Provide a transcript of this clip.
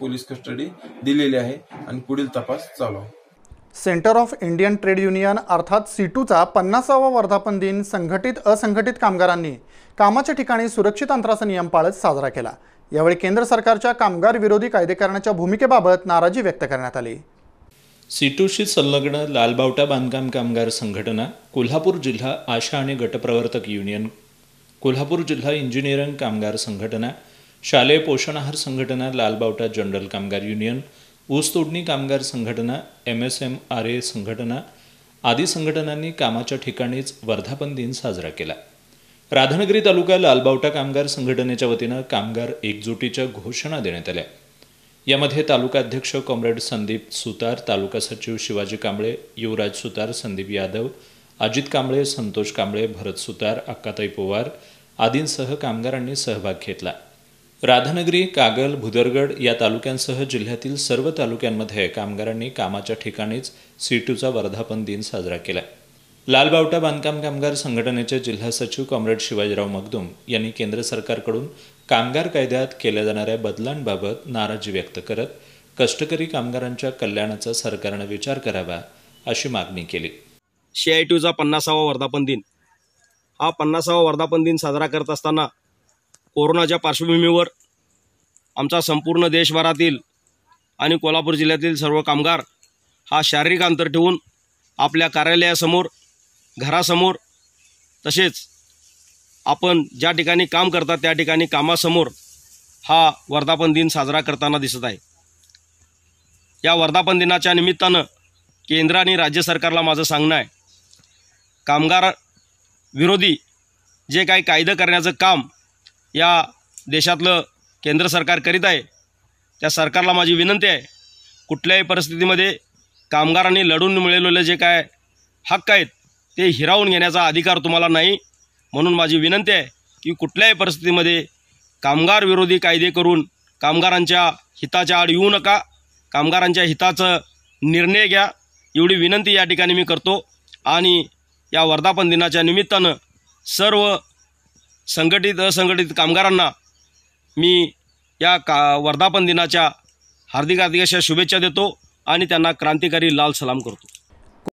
Police custody दिलेली आहे आणि पुढील तपास चालू आहे. Centre of Indian trade union अर्थात सीटूचा पन्नासावा वर्धापन दिन संघटित असंघटित कामगारांनी कामाच्या ठिकाणी सुरक्षित अंतराचा नियम पाळत साजरा केला. यावेळी केंद्र सरकारच्या कामगार विरोधी कायदे करण्याच्या भूमिकेबाबत नाराजी व्यक्त करण्यात आली. सीटूशी संलग्न लालबावटा बांधकाम कामगार संघटना कोल्हापूर जिल्हा आशा आणि गटप्रवर्तक युनियन कोल्हापूर जिल्हा इंजिनिअरिंग कामगार संघटना शालेय पोषण आहार संघटना लालबावटा जनरल कामगार युनियन ऊसतोडणी कामगार संघटना M S M R A संघटना आदी संघटनांनी कामाच्या ठिकाणीच वर्धापन दिन साजरा केला. राधानगरी तालुका लालबावटा कामगार संघटनेच्या वतीनं कामगार एकजुटीच्या घोषणा देण्यात आल्या. यामध्ये तालुका अध्यक्ष कॉम्रेड संदीप सुतार तालुका सचिव शिवाजी कांबळे युवराज सुतार संदीप यादव अजित कांबळे संतोष कांबळे भरत सुतार अक्काताई पोवार आदींसह कामगारांनी सहभाग घेतला. राधानगरी कागल भुदरगड या तालुक्यांसह जिल्ह्यातील सर्व तालुक्यांमध्ये कामगारांनी कामाच्या ठिकाणीच सीटूचा वर्धापन दिन साजरा केला लालबावटा बांधकाम कामगार संघटनेचे जिल्हा सचिव कॉम्रेड शिवाजीराव मगदुम यांनी केंद्र सरकारकडून कामगार कायद्यात केल्या जाणाऱ्या बदलांबाबत नाराजी व्यक्त करत कष्टकरी कामगारांच्या कल्याणाचा सरकारनं विचार करावा अशी मागणी केली. सी आय टूचा पन्नासावा वर्धापन दिन. हा पन्नासावा वर्धापन दिन साजरा करत असताना कोरोनाच्या पार्श्वभूमीवर आमचा संपूर्ण देशभरातील आणि कोल्हापूर जिल्ह्यातील सर्व कामगार हा शारीरिक अंतर ठेवून आपल्या कार्यालयासमोर घरासमोर तसेच आपण ज्या ठिकाणी काम करतात त्या ठिकाणी कामासमोर हा वर्धापन दिन साजरा करताना दिसत आहे. या वर्धापन दिनाच्या निमित्तानं केंद्र आणि राज्य सरकारला माझं सांगणं आहे. कामगार विरोधी जे काही कायदं करण्याचं काम या देशातलं केंद्र सरकार करीत आहे त्या सरकारला माझी विनंती आहे कुठल्याही परिस्थितीमध्ये कामगारांनी लढून मिळवलेले जे काय हक्क आहेत ते हिरावून घेण्याचा अधिकार तुम्हाला नाही. म्हणून माझी विनंती आहे की कुठल्याही परिस्थितीमध्ये कामगार विरोधी कायदे करून कामगारांच्या हिताच्या आड येऊ नका. कामगारांच्या हिताचं निर्णय घ्या. एवढी विनंती या ठिकाणी मी करतो. आणि या वर्धापन दिनाच्या निमित्तानं सर्व संघटित असंघटित कामगारांना मी या का वर्धापन दिनाच्या हार्दिक हार्दिक अशा शुभेच्छा देतो आणि त्यांना क्रांतिकारी लाल सलाम करतो.